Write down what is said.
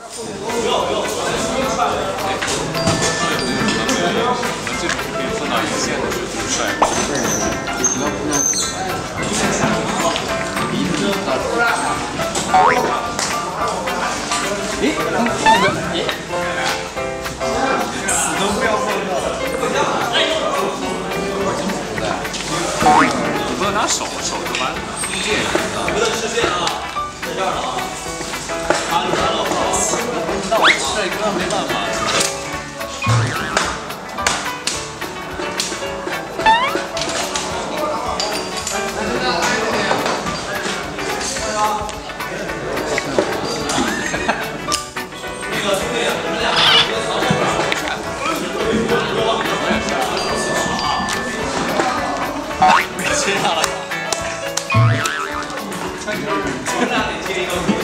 不要不要，不要！手，手就完了。不的视线啊，在这儿呢啊，阿里三楼。帅哥没办法。接下来，我们俩得接一个。